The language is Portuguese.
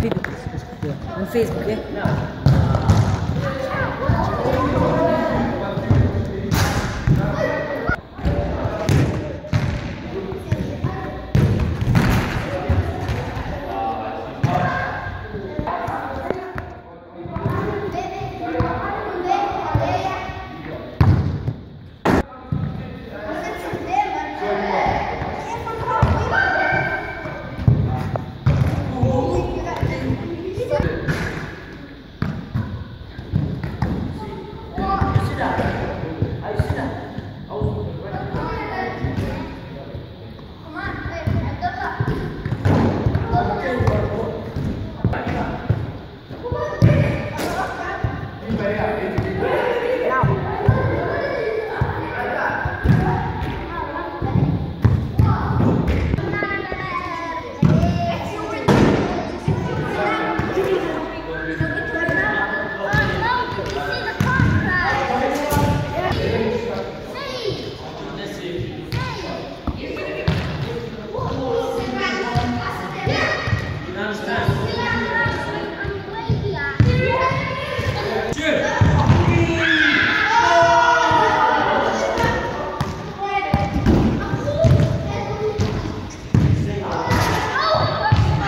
Facebook. No Facebook, é? Não.